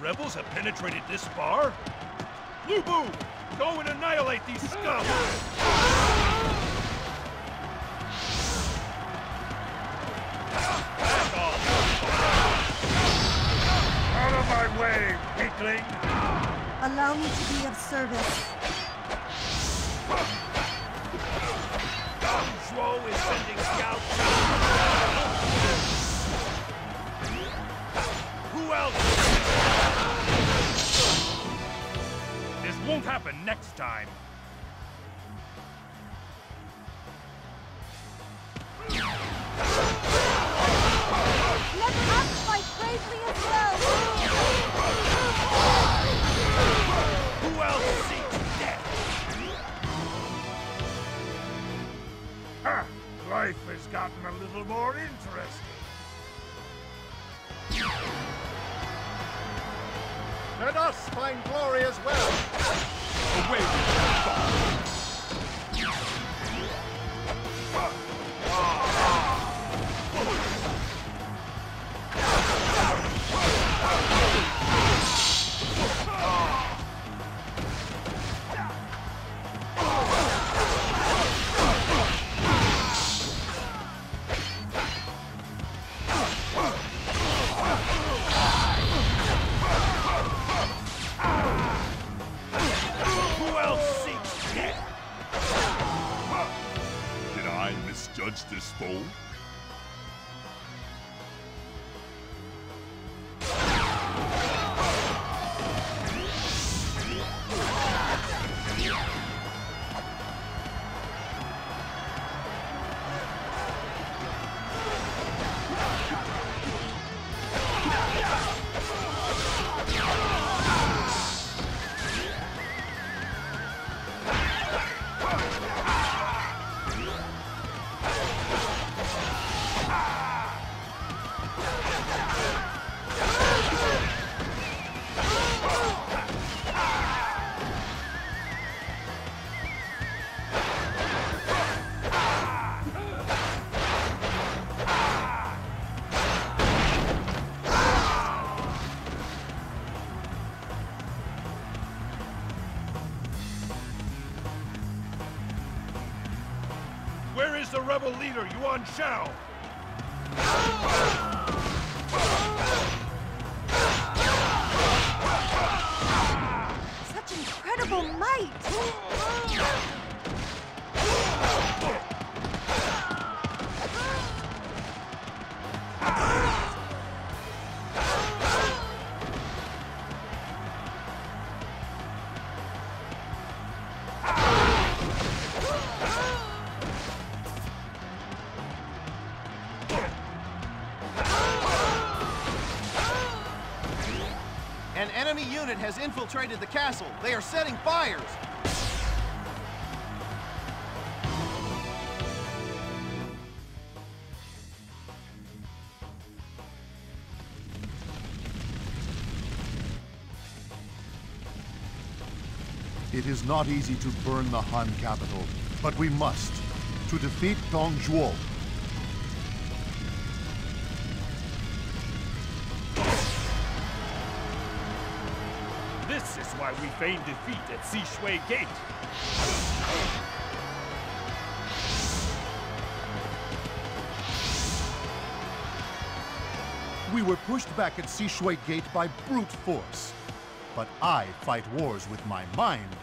rebels have penetrated this far? Lu Bu, go and annihilate these scum! Out of my way, weakling! Allow me to be of service. Dong Zhuo is sending scouts. Who else? Won't happen next time. Let us fight bravely as well! Who else seeks death? Ha! Life has gotten a little more interesting. Let us find glory as well. Away with your thoughts. I misjudge this foe? Leader, Yuan Shao? Such incredible might! Enemy unit has infiltrated the castle. They are setting fires. It is not easy to burn the Han capital, but we must, to defeat Dong Zhuo. This is why we feigned defeat at Shui Gate. We were pushed back at Shui Gate by brute force. But I fight wars with my mind.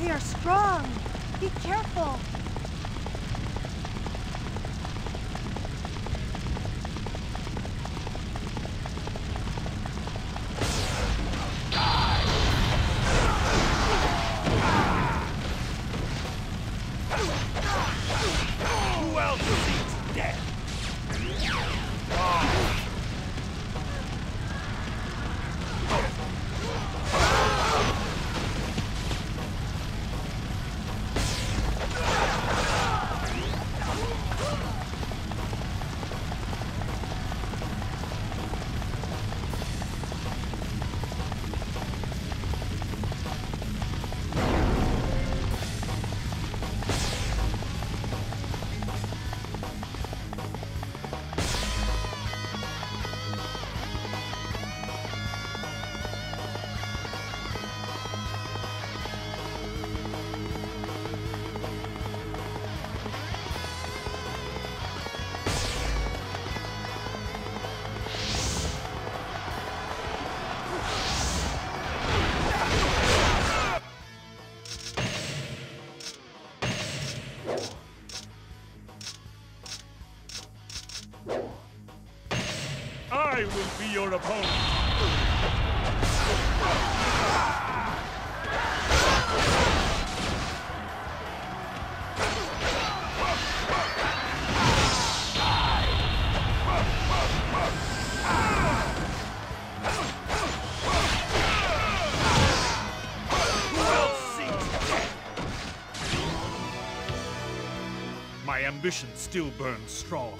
Your opponent. My ambition still burns strong.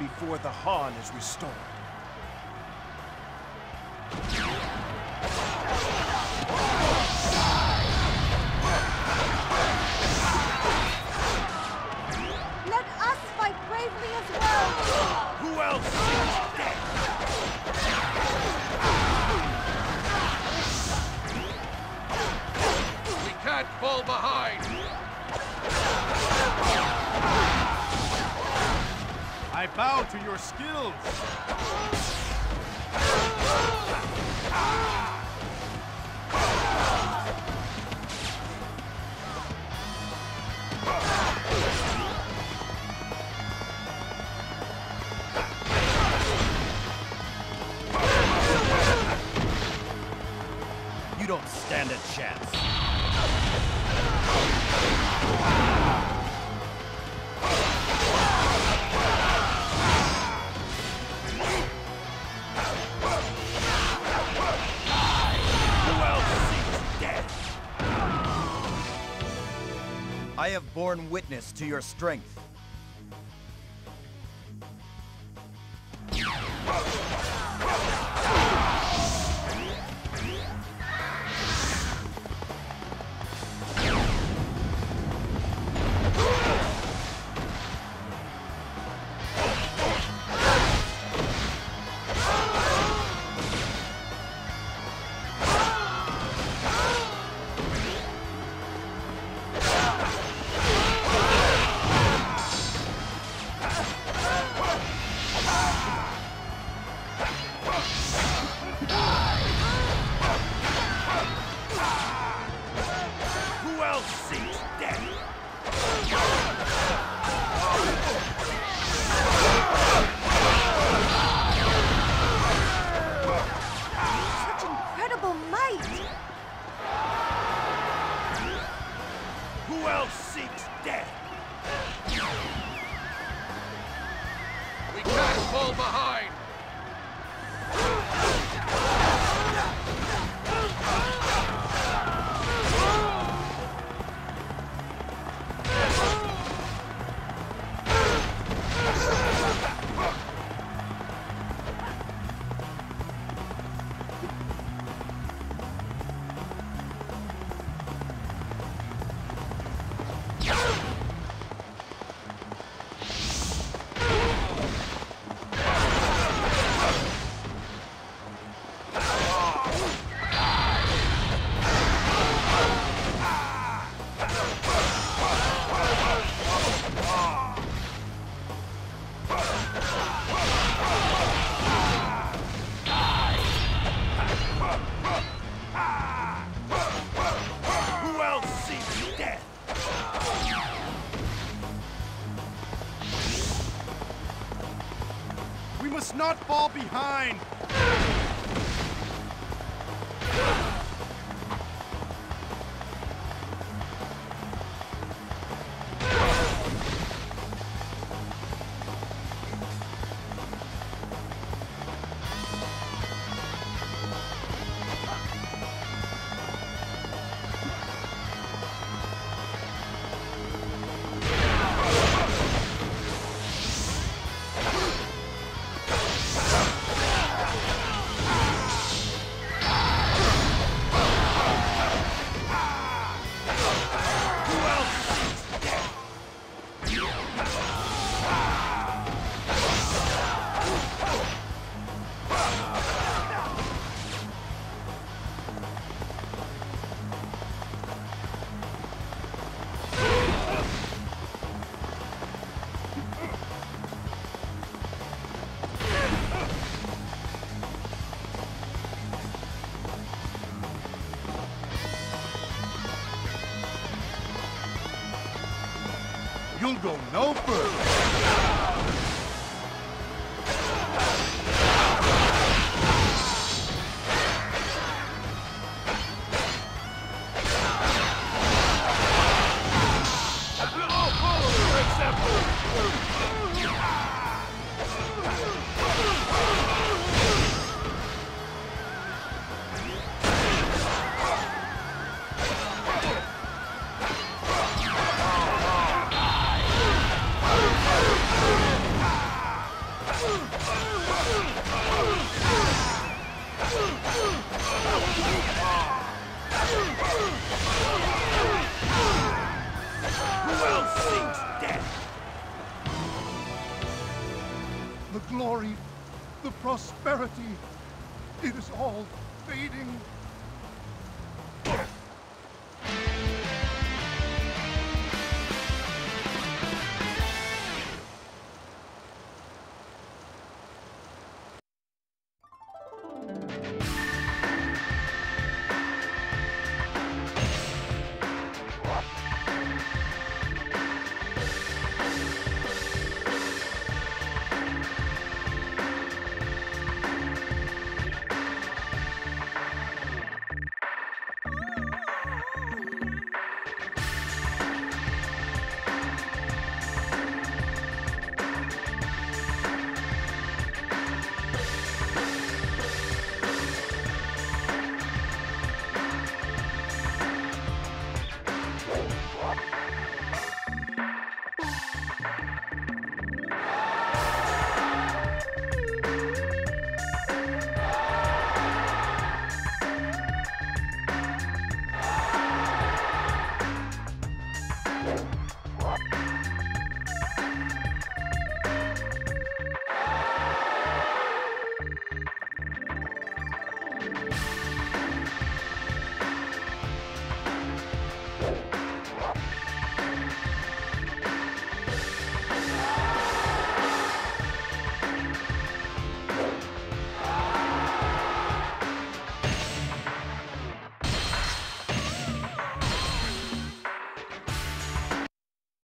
Before the Han is restored. Stand a chance. I have borne witness to your strength. Behind! You'll go no further.